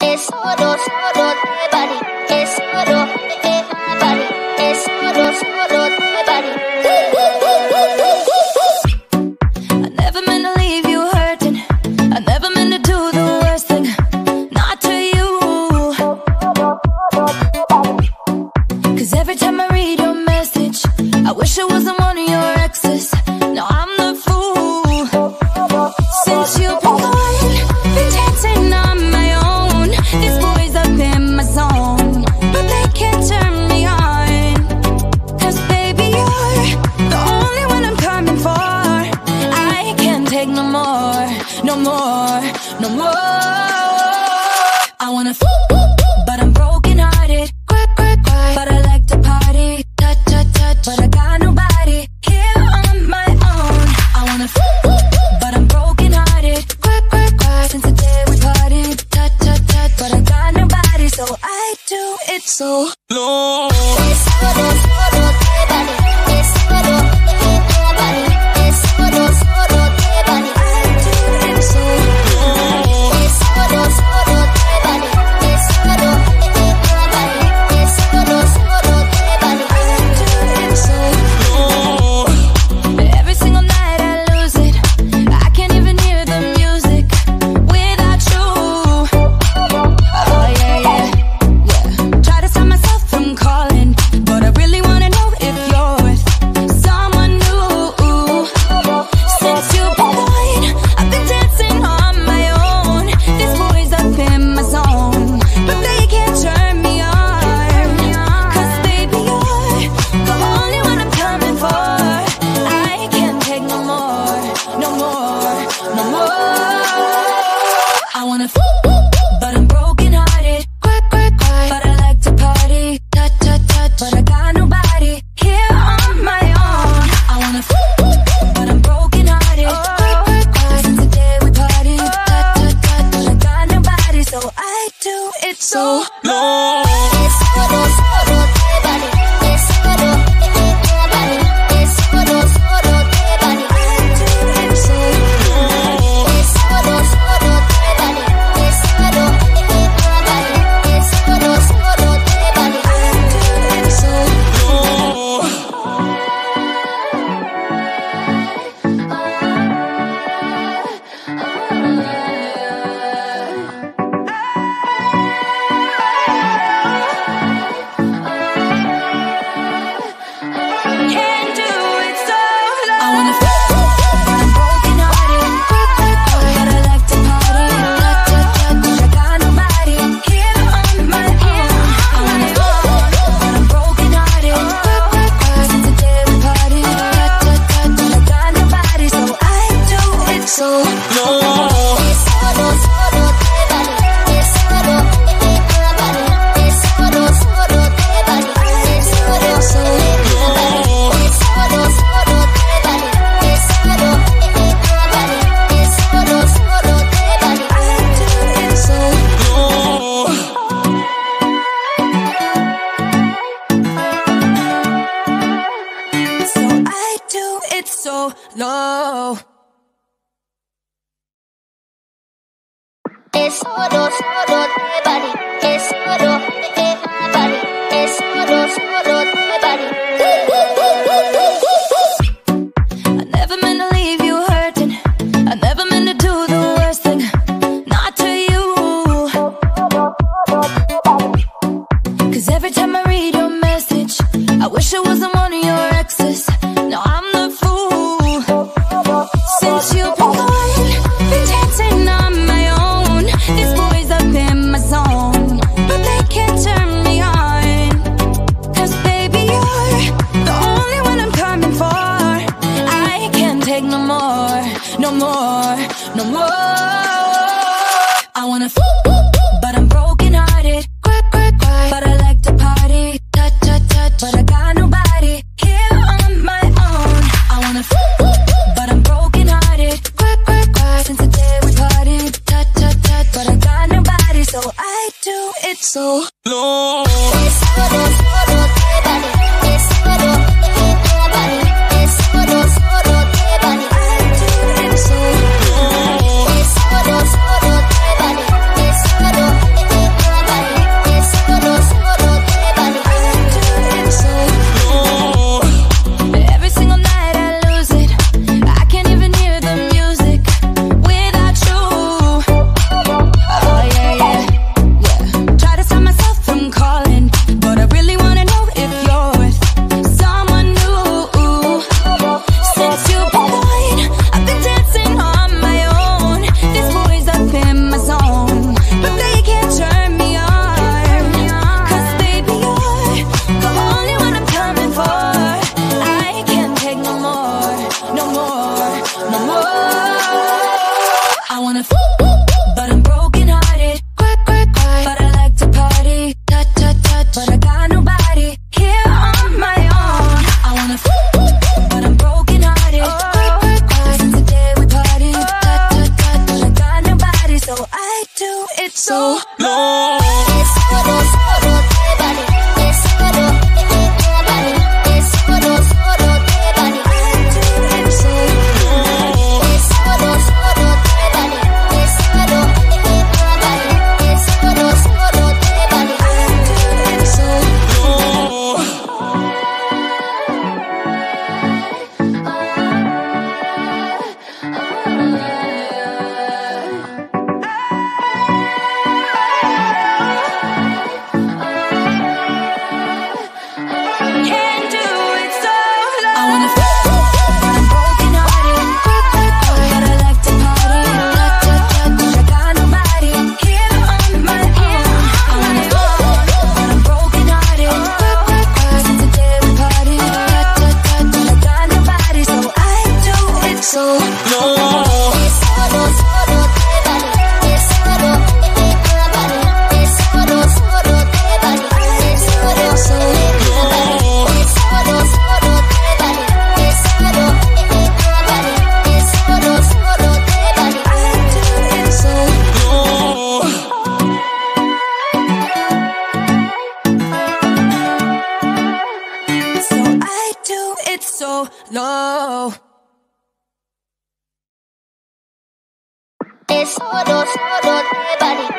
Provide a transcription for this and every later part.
Es oro, oro de Bari, es oro. more, no more. So low. Wanna so low. Es solo, solo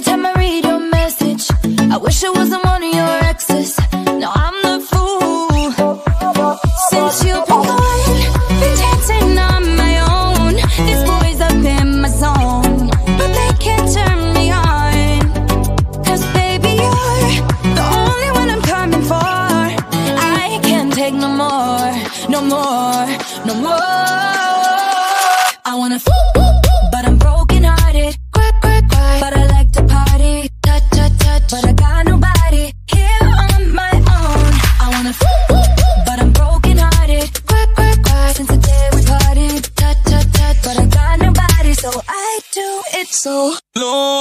every time I read your message I wish it wasn't so long.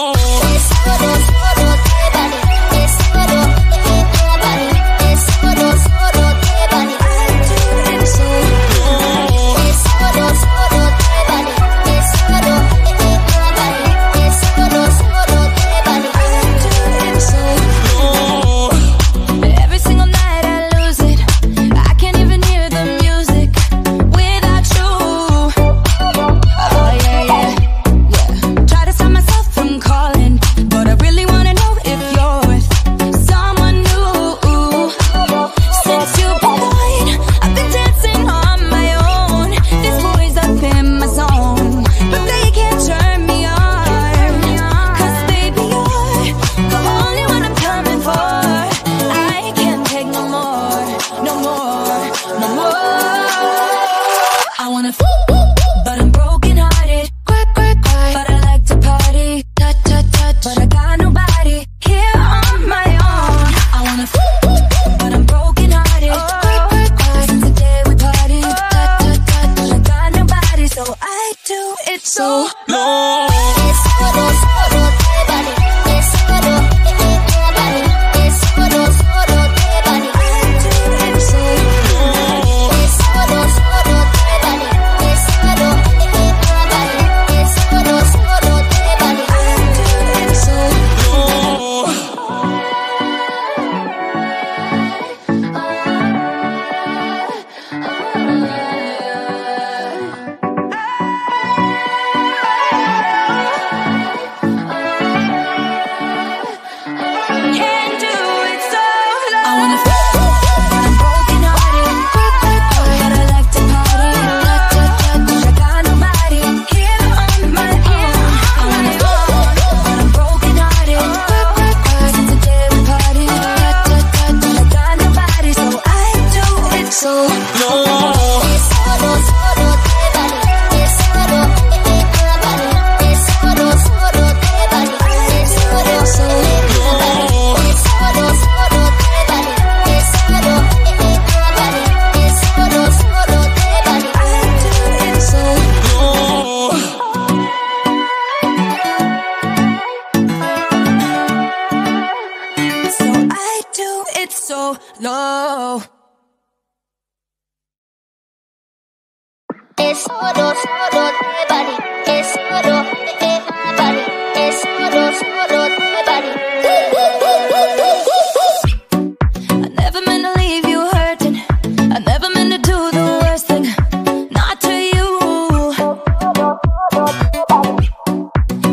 so low. Es oro, oro de body. Es oro my body. Es oro, oro my body. I never meant to leave you hurting. I never meant to do the worst thing. Not to you.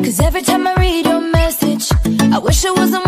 Cause every time I read your message, I wish it wasn't.